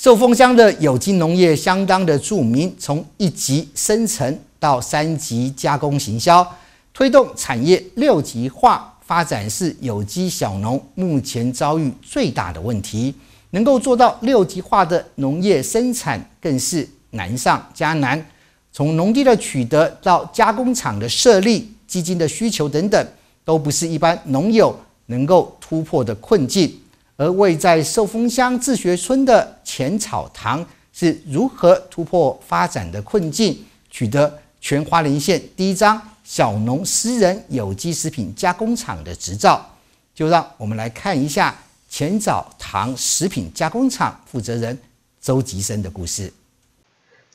寿丰乡的有机农业相当的著名，从一级生成到三级加工行销，推动产业六级化发展是有机小农目前遭遇最大的问题。能够做到六级化的农业生产，更是难上加难。从农地的取得到加工厂的设立、基金的需求等等，都不是一般农友能够突破的困境。而位在寿丰乡自学村的浅草堂是如何突破发展的困境，取得全花莲县第一张小农私人有机食品加工厂的执照？就让我们来看一下浅草堂食品加工厂负责人周吉生的故事。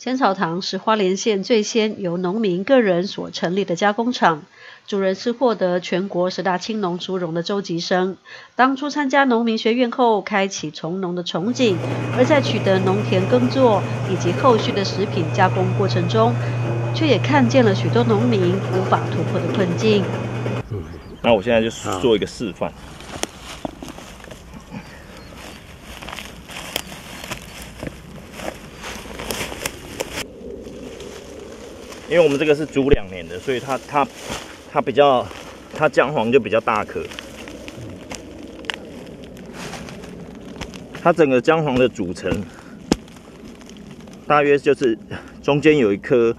浅草堂是花莲县最先由农民个人所成立的加工厂。主人是获得全国十大青农殊荣的周吉生。当初参加农民学院后，开启从农的憧憬；而在取得农田耕作以及后续的食品加工过程中，却也看见了许多农民无法突破的困境。那我现在就做一个示范。因为我们这个是煮两年的，所以它它。它比较，它姜黄就比较大颗。它整个姜黄的组成，大约就是中间有一颗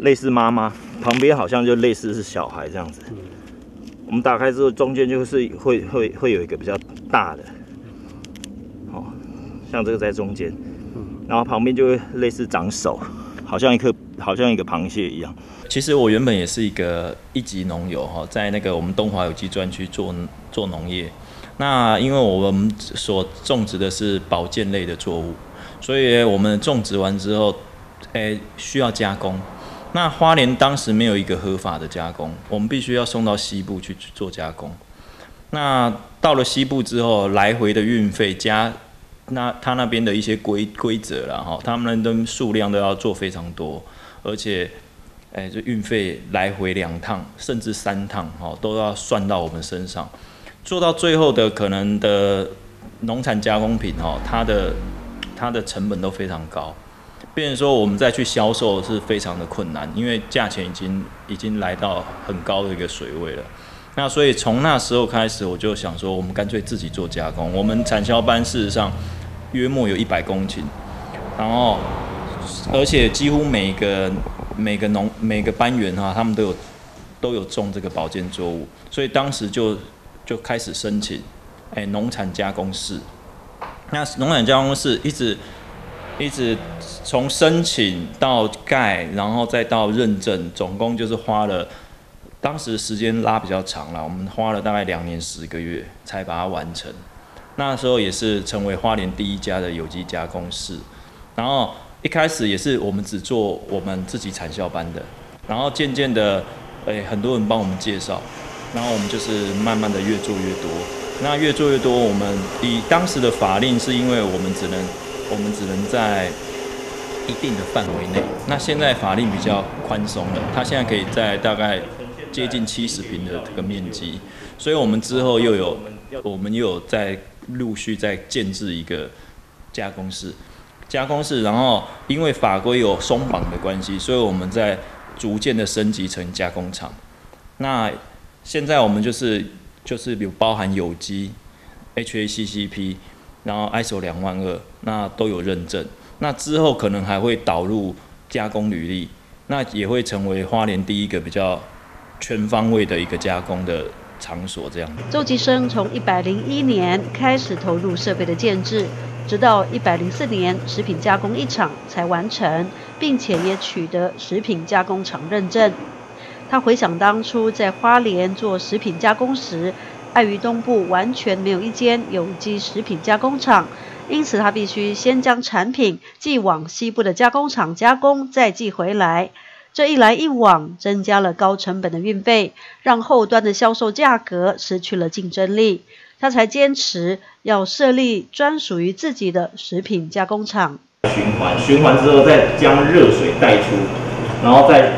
类似妈妈，旁边好像就类似是小孩这样子。我们打开之后，中间就是会会会有一个比较大的，哦，像这个在中间，然后旁边就会类似长手，好像一颗。好像一个螃蟹一样。其实我原本也是一个一级农友哈，在那个我们东华有机专区做做农业。那因为我们所种植的是保健类的作物，所以我们种植完之后，诶需要加工。那花莲当时没有一个合法的加工，我们必须要送到西部去做加工。那到了西部之后，来回的运费加那他那边的一些规规则了哈，他们的数量都要做非常多。而且，哎，这运费来回两趟，甚至三趟，哈，都要算到我们身上。做到最后的可能的农产加工品，哈，它的它的成本都非常高，变成说我们再去销售是非常的困难，因为价钱已经已经来到很高的一个水位了。那所以从那时候开始，我就想说，我们干脆自己做加工。我们产销班事实上约莫有一百公顷，然后。而且几乎每个每个农每个班员哈，他们都有都有种这个保健作物，所以当时就就开始申请，哎，农产加工室。那农产加工室一直一直从申请到盖，然后再到认证，总共就是花了当时时间拉比较长了，我们花了大概两年十个月才把它完成。那时候也是成为花莲第一家的有机加工室，然后。一开始也是我们只做我们自己产销班的，然后渐渐的，诶，很多人帮我们介绍，然后我们就是慢慢的越做越多。那越做越多，我们以当时的法令是因为我们只能，我们只能在一定的范围内。那现在法令比较宽松了，它现在可以在大概接近七十平的这个面积，所以我们之后又有，我们又有在陆续在建制一个加工室。加工室，然后因为法规有松绑的关系，所以我们在逐渐的升级成加工厂。那现在我们就是就是有包含有机、HACCP，然后 ISO 两万二，那都有认证。那之后可能还会导入加工履历，那也会成为花莲第一个比较全方位的一个加工的场所。这样。周吉生从一百零一年开始投入设备的建制。直到一百零四年，食品加工一厂才完成，并且也取得食品加工厂认证。他回想当初在花莲做食品加工时，碍于东部完全没有一间有机食品加工厂，因此他必须先将产品寄往西部的加工厂加工，再寄回来。这一来一往，增加了高成本的运费，让后端的销售价格失去了竞争力。他才坚持要设立专属于自己的食品加工厂。循环，循环之后再将热水带出，然后再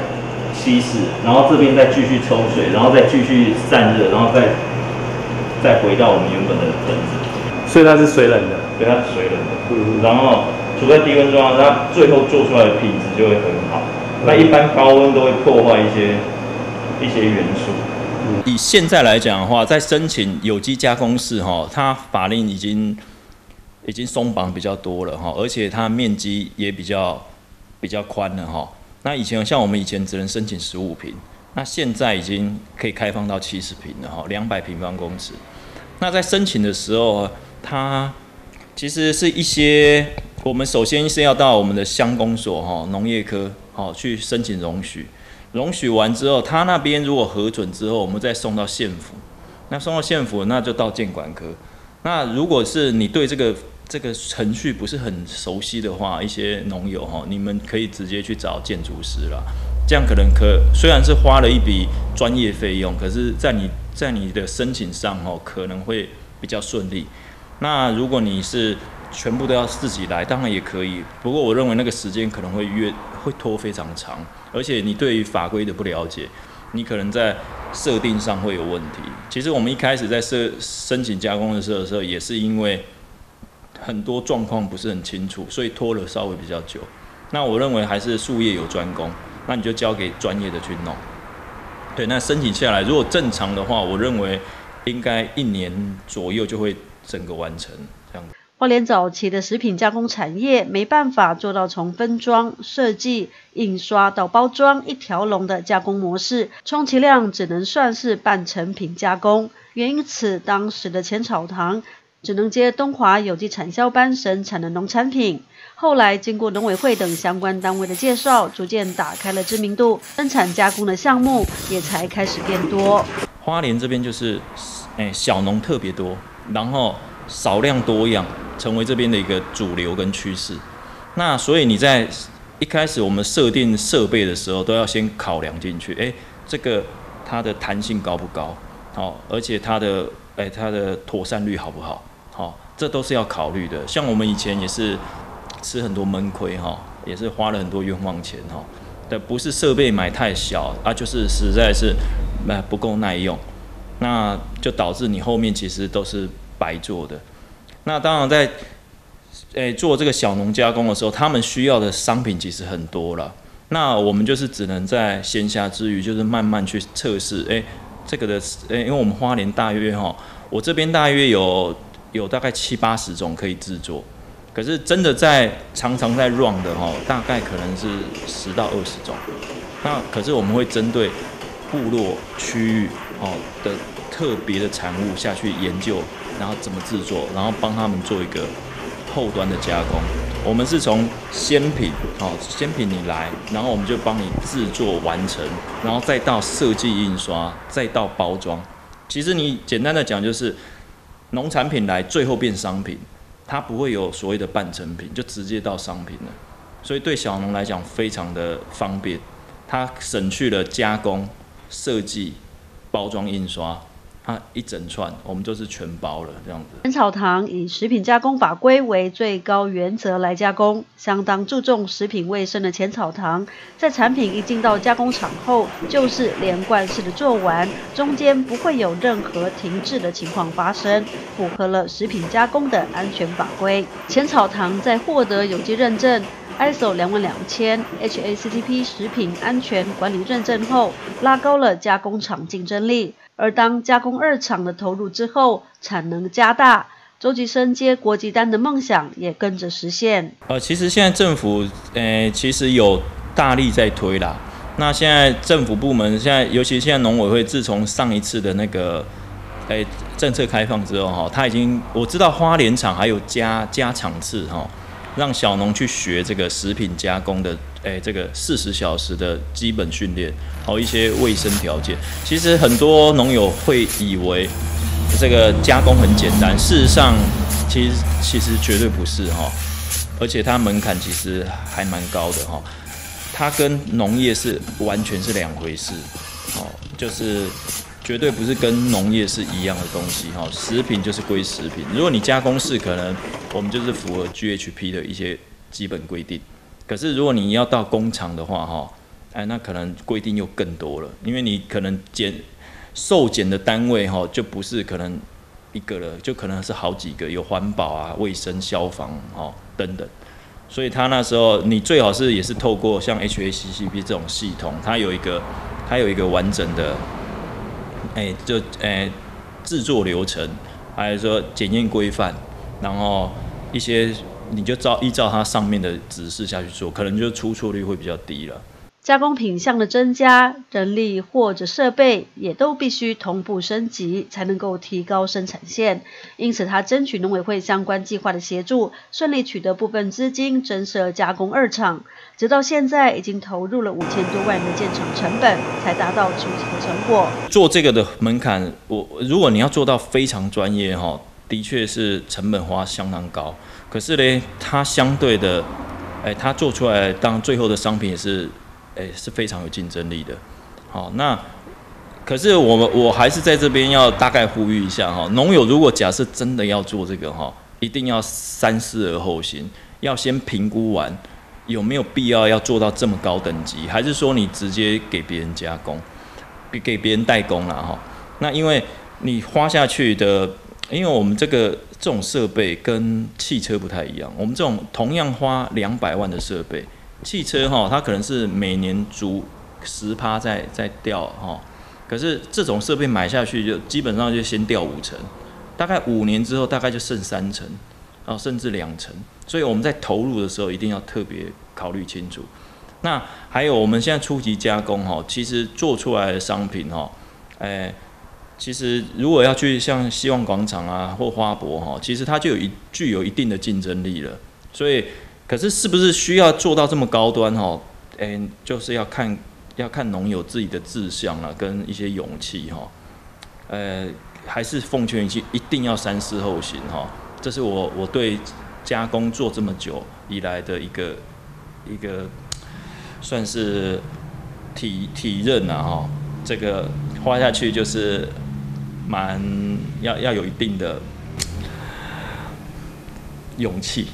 稀释，然后这边再继续抽水，然后再继续散热，然后再再回到我们原本的本子。所以它是水冷的。对，它是水冷的，然后处在低温状态，它最后做出来的品质就会很好。那一般高温都会破坏一些一些元素。以现在来讲的话，在申请有机加工室哈，它法令已经已经松绑比较多了哈，而且它面积也比较比较宽了哈。那以前像我们以前只能申请十五平，那现在已经可以开放到七十平了哈，两百平方公尺。那在申请的时候，它其实是一些我们首先是要到我们的乡公所哈，农业科好去申请容许。容许完之后，他那边如果核准之后，我们再送到县府。那送到县府，那就到建管科。那如果是你对这个这个程序不是很熟悉的话，一些农友哈，你们可以直接去找建筑师了。这样可能可虽然是花了一笔专业费用，可是在你在你的申请上哦，可能会比较顺利。那如果你是全部都要自己来，当然也可以。不过我认为那个时间可能会越会拖非常长，而且你对于法规的不了解，你可能在设定上会有问题。其实我们一开始在设申请加工的时候的时候，也是因为很多状况不是很清楚，所以拖了稍微比较久。那我认为还是术业有专攻，那你就交给专业的去弄。对，那申请下来如果正常的话，我认为应该一年左右就会整个完成这样。花莲早期的食品加工产业没办法做到从分装、设计、印刷到包装一条龙的加工模式，充其量只能算是半成品加工。因此，当时的浅草堂只能接东华有机产销班生产的农产品。后来经过农委会等相关单位的介绍，逐渐打开了知名度，生产加工的项目也才开始变多。花莲这边就是，哎，小农特别多，然后少量多样。成为这边的一个主流跟趋势，那所以你在一开始我们设定设备的时候，都要先考量进去。哎，这个它的弹性高不高？好，而且它的哎它的妥善率好不好？好，这都是要考虑的。像我们以前也是吃很多闷亏哈，也是花了很多冤枉钱哈。但不是设备买太小啊，就是实在是买不够耐用，那就导致你后面其实都是白做的。那当然，在诶做这个小农加工的时候，他们需要的商品其实很多了。那我们就是只能在闲暇之余，就是慢慢去测试。诶，这个的诶，因为我们花莲大约哈，我这边大约有有大概七八十种可以制作，可是真的在常常在 run 的哈，大概可能是十到二十种。那可是我们会针对部落区域哦的特别的产物下去研究。然后怎么制作，然后帮他们做一个后端的加工。我们是从鲜品，好，鲜品你来，然后我们就帮你制作完成，然后再到设计印刷，再到包装。其实你简单的讲就是，农产品来最后变商品，它不会有所谓的半成品，就直接到商品了。所以对小农来讲非常的方便，它省去了加工、设计、包装、印刷。它一整串，我们就是全包了这样子。浅草堂以食品加工法规为最高原则来加工，相当注重食品卫生的浅草堂，在产品一进到加工厂后，就是连贯式的做完，中间不会有任何停滞的情况发生，符合了食品加工的安全法规。浅草堂在获得有机认证 ISO 两万两千 HACCP 食品安全管理认证后，拉高了加工厂竞争力。而当加工二厂的投入之后，产能加大，周吉生接国际单的梦想也跟着实现。呃，其实现在政府，呃，其实有大力在推啦。那现在政府部门，现在尤其现在农委会，自从上一次的那个，诶政策开放之后，哈，他已经我知道花莲厂还有加加场次，哈。让小农去学这个食品加工的，诶，这个四十小时的基本训练，好一些卫生条件。其实很多农友会以为这个加工很简单，事实上，其实其实绝对不是哈，而且它门槛其实还蛮高的哈，它跟农业是完全是两回事，哦，就是。绝对不是跟农业是一样的东西哈，食品就是归食品。如果你加工是可能我们就是符合 GHP 的一些基本规定，可是如果你要到工厂的话哈，哎，那可能规定又更多了，因为你可能减受检的单位哈，就不是可能一个了，就可能是好几个，有环保啊、卫生、消防哦等等。所以他那时候你最好是也是透过像 HACCP 这种系统，它有一个它有一个完整的，哎，就哎制作流程，还有说检验规范，然后一些你就照依照它上面的指示下去做，可能就出错率会比较低了。加工品项的增加，人力或者设备也都必须同步升级，才能够提高生产线。因此，他争取农委会相关计划的协助，顺利取得部分资金，增设加工二厂。直到现在，已经投入了五千多万的建厂成本，才达到初期的成果。做这个的门槛，我如果你要做到非常专业哈，的确是成本花相当高。可是呢，它相对的，哎，它做出来当最后的商品也是。诶，是非常有竞争力的。好，那可是我们我还是在这边要大概呼吁一下哈，农友如果假设真的要做这个哈，一定要三思而后行，要先评估完有没有必要要做到这么高等级，还是说你直接给别人加工，给给别人代工了哈？那因为你花下去的，因为我们这个这种设备跟汽车不太一样，我们这种同样花两百万的设备。汽车哈，它可能是每年逐十趴在在掉哈，可是这种设备买下去就基本上就先掉五成，大概五年之后大概就剩三成，哦甚至两成，所以我们在投入的时候一定要特别考虑清楚。那还有我们现在初级加工哈，其实做出来的商品哈，哎，其实如果要去像希望广场啊或花博哈，其实它就有一具有一定的竞争力了，所以。可是是不是需要做到这么高端哈？哎，就是要看要看农友自己的志向啊，跟一些勇气哈。呃，还是奉劝一句，一定要三思后行哈。这是我我对加工做这么久以来的一个一个算是体体认啊哈。这个花下去就是蛮要要有一定的勇气。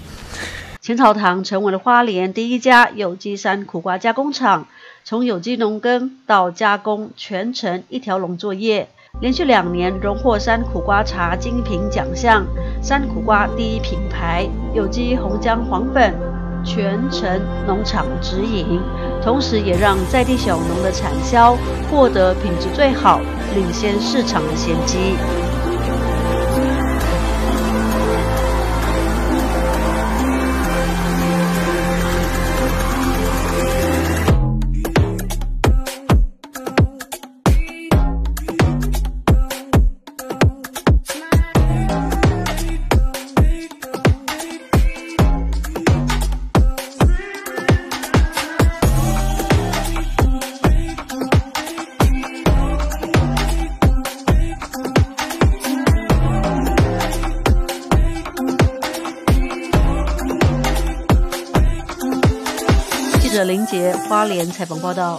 青草堂成为了花莲第一家有机山苦瓜加工厂，从有机农耕到加工，全程一条龙作业，连续两年荣获山苦瓜茶精品奖项，山苦瓜第一品牌，有机红姜黄粉，全程农场指引，同时也让在地小农的产销获得品质最好、领先市场的先机。花莲采访报道。